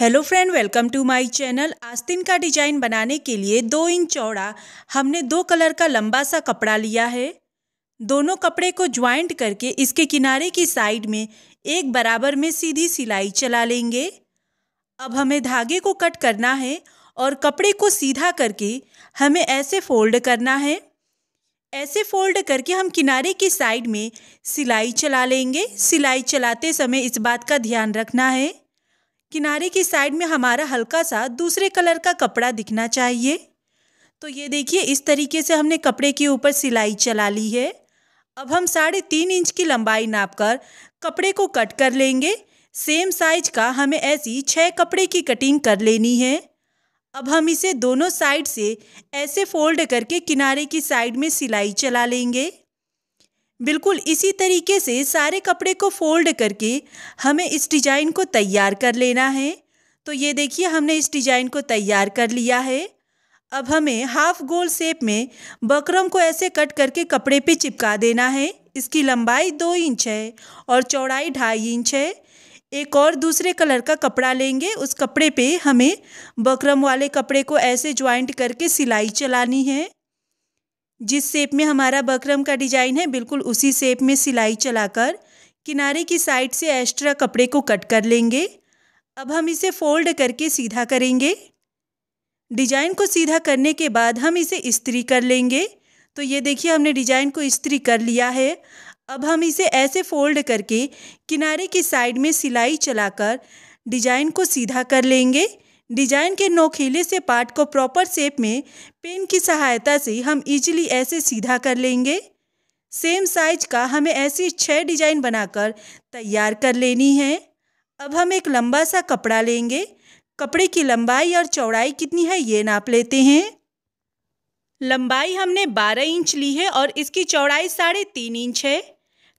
Hello friend welcome to my channel आस्तीन का design बनाने के लिए दो इंच चौड़ा, हमने दो कलर का लंबा सा कपड़ा लिया है। दोनों कपड़े को ज्वाइंट करके इसके किनारे की साइड में एक बराबर में सीधी सिलाई चला लेंगे। अब हमें धागे को कट करना है और कपड़े को सीधा करके हमें ऐसे फोल्ड करना है। ऐसे फोल्ड करके हम किनारे की साइड में सिलाई चला लेंगे। सिलाई चलाते समय इस बात का ध्यान रखना है। किनारे की साइड में हमारा हल्का सा दूसरे कलर का कपड़ा दिखना चाहिए। तो ये देखिए, इस तरीके से हमने कपड़े के ऊपर सिलाई चला ली है। अब हम साढ़े तीन इंच की लंबाई नापकर कपड़े को कट कर लेंगे। सेम साइज़ का हमें ऐसी छः कपड़े की कटिंग कर लेनी है। अब हम इसे दोनों साइड से ऐसे फोल्ड करके किनारे की साइड में सिलाई चला लेंगे। बिल्कुल इसी तरीके से सारे कपड़े को फोल्ड करके हमें इस डिज़ाइन को तैयार कर लेना है। तो ये देखिए, हमने इस डिज़ाइन को तैयार कर लिया है। अब हमें हाफ़ गोल शेप में बकरम को ऐसे कट करके कपड़े पे चिपका देना है। इसकी लंबाई दो इंच है और चौड़ाई ढाई इंच है। एक और दूसरे कलर का कपड़ा लेंगे, उस कपड़े पे हमें बकरम वाले कपड़े को ऐसे ज्वाइंट करके सिलाई चलानी है। जिस शेप में हमारा बकरम का डिज़ाइन है, बिल्कुल उसी शेप में सिलाई चलाकर किनारे की साइड से एक्स्ट्रा कपड़े को कट कर लेंगे। अब हम इसे फोल्ड करके सीधा करेंगे। डिज़ाइन को सीधा करने के बाद हम इसे इस्त्री कर लेंगे। तो ये देखिए, हमने डिज़ाइन को इस्त्री कर लिया है। अब हम इसे ऐसे फोल्ड करके किनारे की साइड में सिलाई चलाकर डिज़ाइन को सीधा कर लेंगे। डिज़ाइन के नोखीले से पार्ट को प्रॉपर शेप में पेन की सहायता से हम इजीली ऐसे सीधा कर लेंगे। सेम साइज़ का हमें ऐसी छः डिज़ाइन बनाकर तैयार कर लेनी है। अब हम एक लंबा सा कपड़ा लेंगे। कपड़े की लंबाई और चौड़ाई कितनी है ये नाप लेते हैं। लंबाई हमने बारह इंच ली है और इसकी चौड़ाई साढ़े तीन इंच है।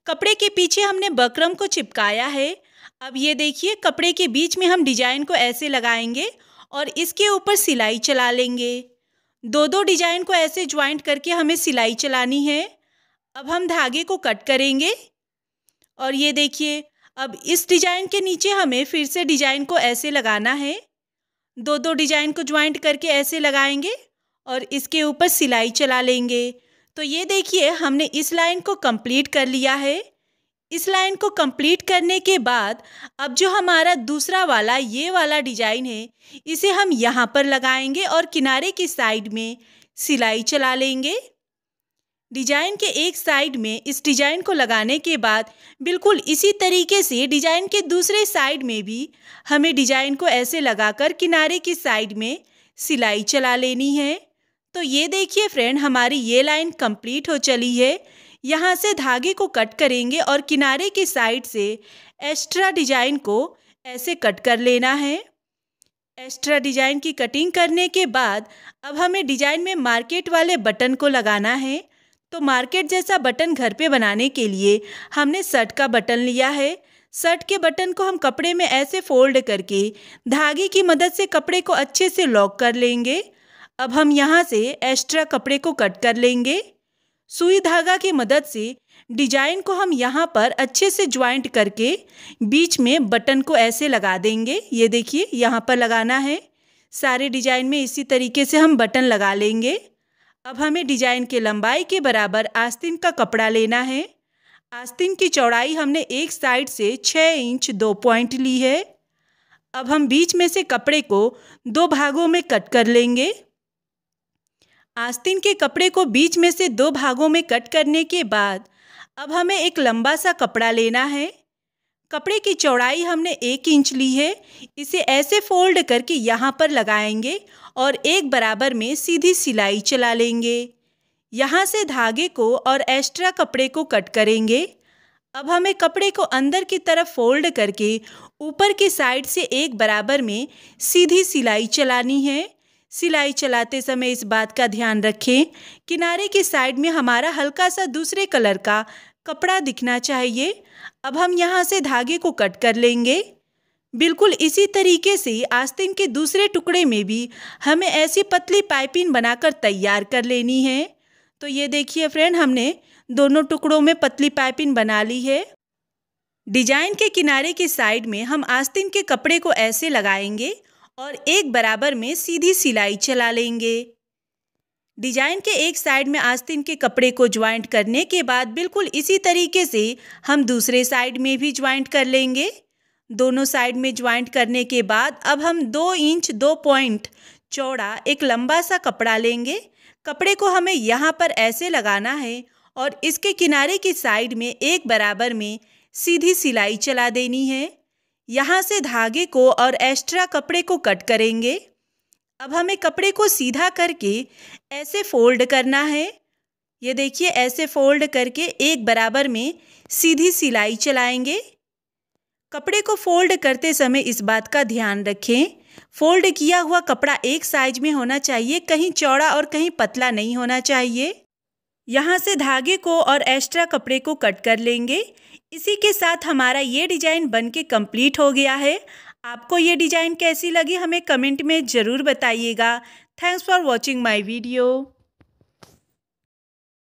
कपड़े के पीछे हमने बकरम को चिपकाया है। अब ये देखिए, कपड़े के बीच में हम डिज़ाइन को ऐसे लगाएँगे और इसके ऊपर सिलाई चला लेंगे। दो दो डिज़ाइन को ऐसे ज्वाइंट करके हमें सिलाई चलानी है। अब हम धागे को कट करेंगे और ये देखिए, अब इस डिज़ाइन के नीचे हमें फिर से डिज़ाइन को ऐसे लगाना है। दो दो डिज़ाइन को ज्वाइंट करके ऐसे लगाएँगे और इसके ऊपर सिलाई चला लेंगे। तो ये देखिए, हमने इस लाइन को कंप्लीट कर लिया है। इस लाइन को कंप्लीट करने के बाद, अब जो हमारा दूसरा वाला, ये वाला डिज़ाइन है, इसे हम यहाँ पर लगाएँगे और किनारे की साइड में सिलाई चला लेंगे। डिज़ाइन के एक साइड में, इस डिज़ाइन को लगाने के बाद, बिल्कुल इसी तरीके से डिज़ाइन के दूसरे साइड में भी, हमें डिज़ाइन को ऐसे लगाकर किनारे की साइड में सिलाई चला लेनी है। तो ये देखिए फ्रेंड, हमारी ये लाइन कंप्लीट हो चली है। यहाँ से धागे को कट करेंगे और किनारे की साइड से एक्स्ट्रा डिज़ाइन को ऐसे कट कर लेना है। एक्स्ट्रा डिज़ाइन की कटिंग करने के बाद अब हमें डिज़ाइन में मार्केट वाले बटन को लगाना है। तो मार्केट जैसा बटन घर पे बनाने के लिए हमने शर्ट का बटन लिया है। शर्ट के बटन को हम कपड़े में ऐसे फोल्ड करके धागे की मदद से कपड़े को अच्छे से लॉक कर लेंगे। अब हम यहाँ से एक्स्ट्रा कपड़े को कट कर लेंगे। सुई धागा की मदद से डिज़ाइन को हम यहाँ पर अच्छे से ज्वाइंट करके बीच में बटन को ऐसे लगा देंगे। ये देखिए, यहाँ पर लगाना है। सारे डिज़ाइन में इसी तरीके से हम बटन लगा लेंगे। अब हमें डिज़ाइन के लंबाई के बराबर आस्तीन का कपड़ा लेना है। आस्तीन की चौड़ाई हमने एक साइड से छः इंच दो पॉइंट ली है। अब हम बीच में से कपड़े को दो भागों में कट कर लेंगे। आस्तीन के कपड़े को बीच में से दो भागों में कट करने के बाद अब हमें एक लंबा सा कपड़ा लेना है। कपड़े की चौड़ाई हमने एक इंच ली है। इसे ऐसे फोल्ड करके यहाँ पर लगाएँगे और एक बराबर में सीधी सिलाई चला लेंगे। यहाँ से धागे को और एक्स्ट्रा कपड़े को कट करेंगे। अब हमें कपड़े को अंदर की तरफ़ फोल्ड करके ऊपर की साइड से एक बराबर में सीधी सिलाई चलानी है। सिलाई चलाते समय इस बात का ध्यान रखें, किनारे की साइड में हमारा हल्का सा दूसरे कलर का कपड़ा दिखना चाहिए। अब हम यहाँ से धागे को कट कर लेंगे। बिल्कुल इसी तरीके से आस्तीन के दूसरे टुकड़े में भी हमें ऐसी पतली पाइपिंग बनाकर तैयार कर लेनी है। तो ये देखिए फ्रेंड, हमने दोनों टुकड़ों में पतली पाइपिंग बना ली है। डिज़ाइन के किनारे की साइड में हम आस्तीन के कपड़े को ऐसे लगाएँगे और एक बराबर में सीधी सिलाई चला लेंगे। डिज़ाइन के एक साइड में आस्तीन के कपड़े को ज्वाइंट करने के बाद बिल्कुल इसी तरीके से हम दूसरे साइड में भी ज्वाइंट कर लेंगे। दोनों साइड में ज्वाइंट करने के बाद अब हम दो इंच, दो पॉइंट चौड़ा एक लंबा सा कपड़ा लेंगे। कपड़े को हमें यहाँ पर ऐसे लगाना है और इसके किनारे की साइड में एक बराबर में सीधी सिलाई चला देनी है। यहाँ से धागे को और एक्स्ट्रा कपड़े को कट करेंगे। अब हमें कपड़े को सीधा करके ऐसे फोल्ड करना है। ये देखिए, ऐसे फोल्ड करके एक बराबर में सीधी सिलाई चलाएँगे। कपड़े को फोल्ड करते समय इस बात का ध्यान रखें। फोल्ड किया हुआ कपड़ा एक साइज़ में होना चाहिए, कहीं चौड़ा और कहीं पतला नहीं होना चाहिए। यहाँ से धागे को और एक्स्ट्रा कपड़े को कट कर लेंगे। इसी के साथ हमारा ये डिज़ाइन बन के कंप्लीट हो गया है। आपको ये डिज़ाइन कैसी लगी हमें कमेंट में ज़रूर बताइएगा। Thanks for watching my video